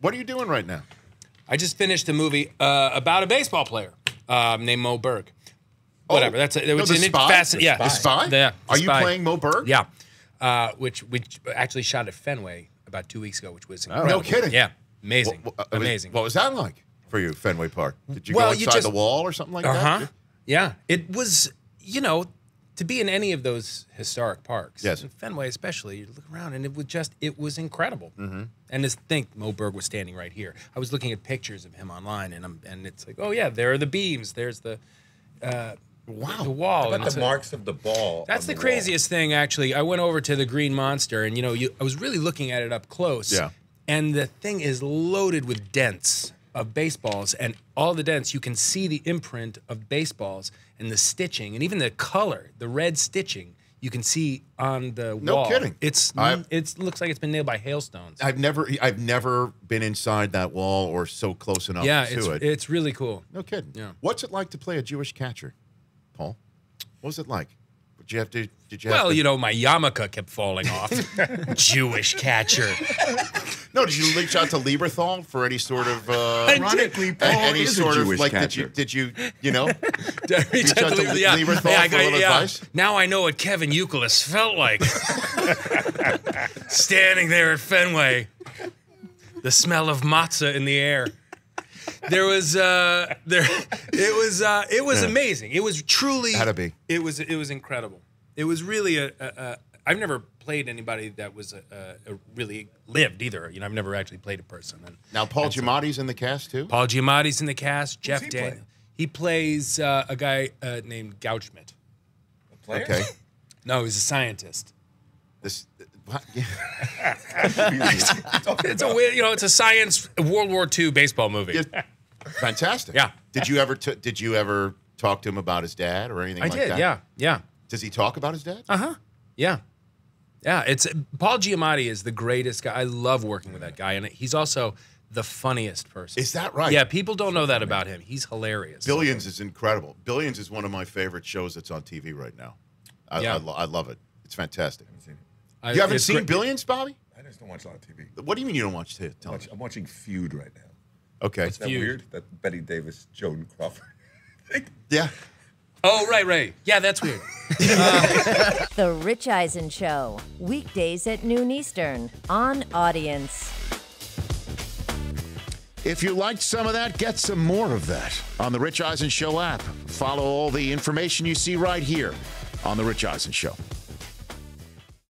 What are you doing right now? I just finished a movie uh, about a baseball player um, named Moe Berg. Whatever. Oh, That's a, it no, was the an spy? fascinating. Yeah, The spy? Yeah. the Are you playing Moe Berg? Yeah. Uh, which which actually shot at Fenway about two weeks ago, which was incredible. No kidding. Yeah, amazing, what- uh, amazing. What was that like for you, Fenway Park? Did you Well, go you inside just- the wall or something like Uh that? huh. Yeah, it was. You know, to be in any of those historic parks, Yes. and Fenway especially, you look around and it was just it was incredible. Mm-hmm. And to think Moe Berg was standing right here. I was looking at pictures of him online, and I'm and it's like, oh yeah, there are the beams. There's the uh, Wow. the wall. How about the a- marks of the ball? That's on the wall? craziest thing, actually. I went over to the Green Monster, and you know, you, I was really looking at it up close. Yeah. And the thing is loaded with dents of baseballs, and all the dents you can see the imprint of baseballs and the stitching, and even the color, the red stitching. You can see on the No wall. No kidding. It's I've- it looks like it's been nailed by hailstones. I've never, I've never been inside that wall or so close enough yeah, to it's it. it's really cool. no kidding. Yeah. What's it like to play a Jewish catcher, Paul? What was it like? Did you have to? Did you? Have Well, to, you know, my yarmulke kept falling off. Jewish catcher. No, did you reach out to Lieberthal for any sort of? Uh, Ironically, Paul any is a sort of like? catcher. Did you? Did you? You know? Reach Reach out to Le- Le- Lieberthal for a little advice? Now I know what Kevin Youkilis felt like. Standing there at Fenway, the smell of matzah in the air. There was uh there it was uh it was amazing. It was truly Had to be. It was it was incredible. It was really a, a, a I've never played anybody that was a, a, a really lived either. You know, I've never actually played a person. And Now Paul Giamatti's in the cast too. Paul Giamatti's in the cast. Jeff he Dan. play? He plays uh, a guy uh, named Goudsmit. Player? Okay. No, he's a scientist. This. It's a weird, you know, it's a science World War II baseball movie. Yeah. Fantastic. Yeah. Did you ever? T- did you ever talk to him about his dad or anything I like did, that? yeah, yeah, Does he talk about his dad? uh huh, yeah, yeah. It's Paul Giamatti is the greatest guy. I love working with that guy, and he's also the funniest person. Is that right? Yeah, people don't know that about him. He's hilarious. Billions is incredible. Billions is one of my favorite shows that's on TV right now. I, Yeah. I, lo- I love it. It's fantastic. I- You haven't seen great- Billions, Bobby? I just don't watch a lot of TV. What do you mean you don't watch t- Watch, television? I'm watching Feud right now. Okay. Is that Feud. weird? That Bette Davis, Joan Crawford. Yeah. Oh, right, right. Yeah, that's weird. The Rich Eisen Show, weekdays at noon Eastern on Audience. If you liked some of that, get some more of that on the Rich Eisen Show app. Follow all the information you see right here on the Rich Eisen Show.